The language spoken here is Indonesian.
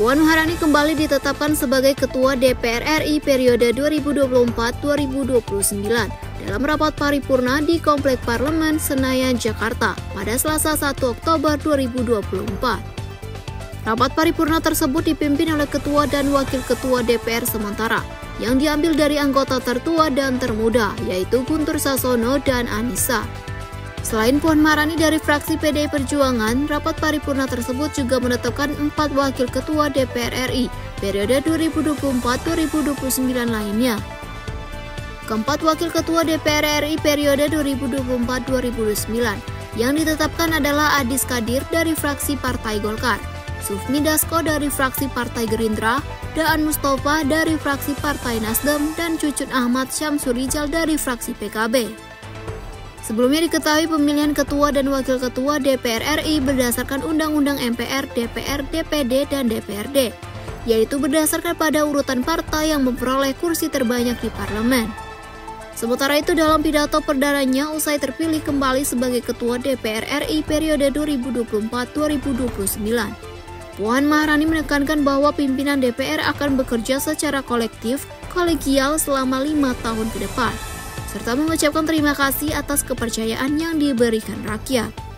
Puan Maharani kembali ditetapkan sebagai Ketua DPR RI periode 2024-2029 dalam rapat paripurna di Komplek Parlemen Senayan, Jakarta pada Selasa 1 Oktober 2024. Rapat paripurna tersebut dipimpin oleh Ketua dan Wakil Ketua DPR sementara yang diambil dari anggota tertua dan termuda yaitu Guntur Sasono dan Anissa. Selain Puan Marani dari fraksi PDI Perjuangan, rapat paripurna tersebut juga menetapkan empat wakil ketua DPR RI periode 2024-2029 lainnya. Keempat wakil ketua DPR RI periode 2024-2029 yang ditetapkan adalah Adis Kadir dari fraksi Partai Golkar, Sufmi Dasko dari fraksi Partai Gerindra, Daan Mustafa dari fraksi Partai Nasdem, dan Cucun Ahmad Syamsurijal dari fraksi PKB. Sebelumnya diketahui pemilihan ketua dan wakil ketua DPR RI berdasarkan Undang-Undang MPR, DPR, DPD, dan DPRD, yaitu berdasarkan pada urutan partai yang memperoleh kursi terbanyak di parlemen. Sementara itu dalam pidato perdananya usai terpilih kembali sebagai ketua DPR RI periode 2024-2029, Puan Maharani menekankan bahwa pimpinan DPR akan bekerja secara kolektif, kolegial selama lima tahun ke depan serta mengucapkan terima kasih atas kepercayaan yang diberikan rakyat.